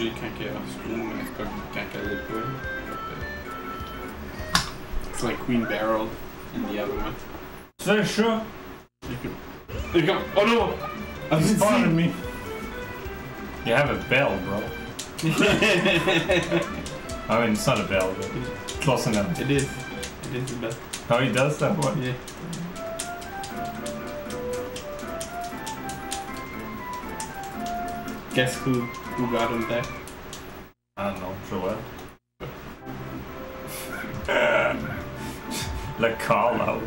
Quand qu'elle est off screen, mais c'est quand qu'elle l'est pas. It's like Queen Beryl in the other one. C'est un chat! Et comme, oh non! Spotted me! You have a bell, bro. I mean, oh, it's not a bell, but it's close enough. It is. It is the bell. Oh, he does that one? Yeah. Guess who who got him there? I don't know, Joel. Le call out.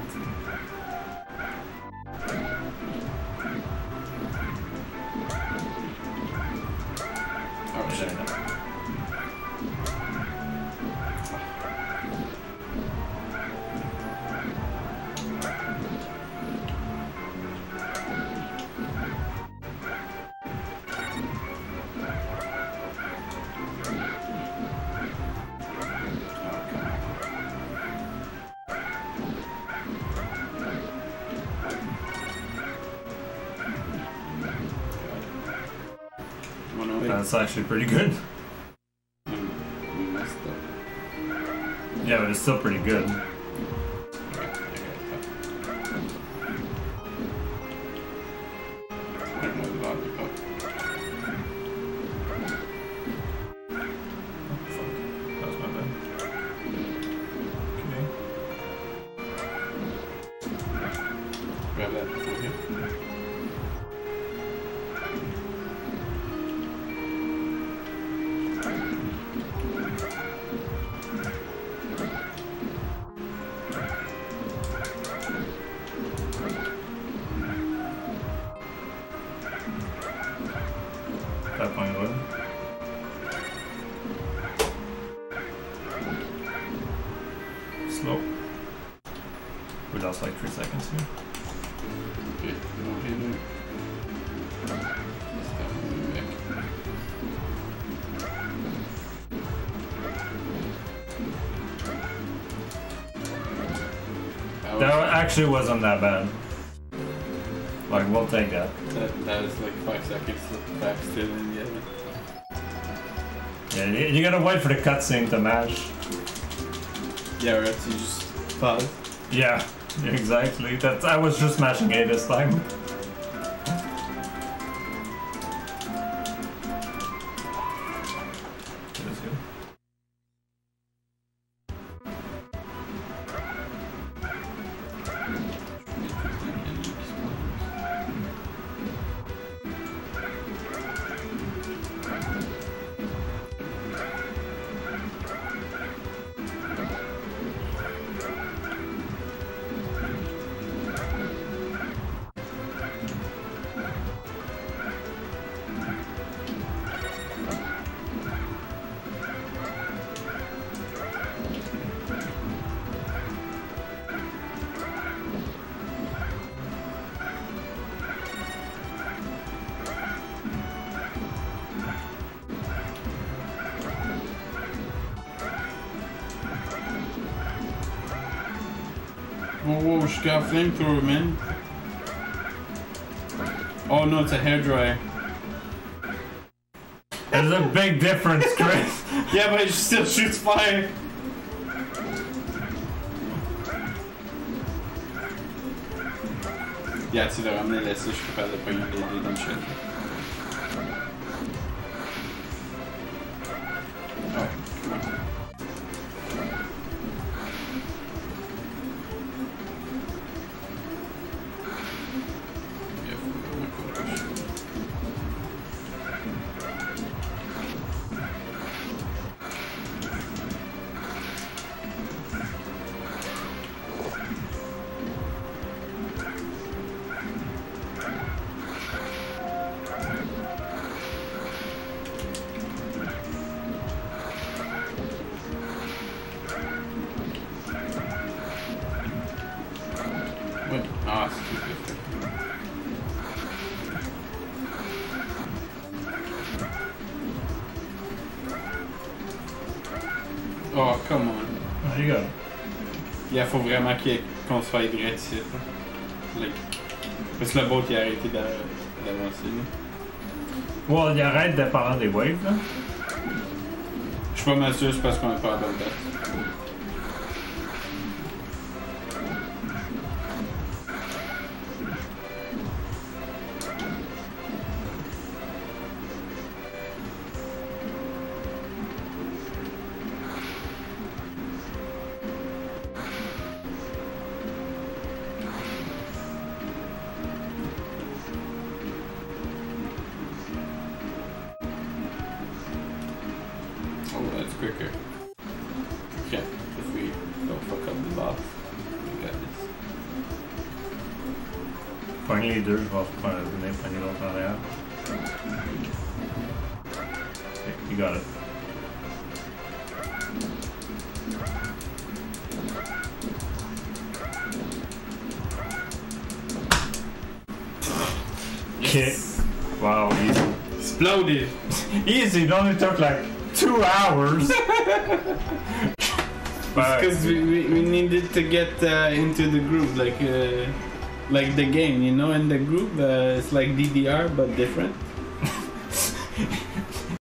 One away. That's actually pretty good. Up. Yeah, but it's still pretty good. Okay, I That point good. Slow. We lost like three seconds here. That actually wasn't that bad. Like, we'll take that. that, that was like five seconds back still in the other. Yeah, you, you gotta wait for the cutscene to match. Yeah, or else you just pause. Yeah, exactly. That I was just mashing A this time. Good. Whoa, whoa, she got a flamethrower, man. Oh no, it's a hairdryer. There's a big difference, Chris. Yeah, but it still shoots fire. Yeah, tu l'as ramené laissé, je suis capable de pogner les dés dans Oh, come on. Il faut vraiment qu'on se fasse direct ici. Like, parce que le boat il a arrêté d'a- d'avancer. Well, il arrête dépendant des waves, là. Je suis pas mal sûr, c'est parce qu'on est pas à la bonne place. Oh, that's quicker. Yeah, if we don't fuck up the boss. We got this. Poignez les deux, je vais venir pogner l'autre en arrière. Okay, you got it. Okay. Wow, easy. Exploded! Easy, it only took like two hours. Because we, we, we needed to get uh, into the groove, like uh, like the game, you know. In the Groove, uh, it's like DDR but different.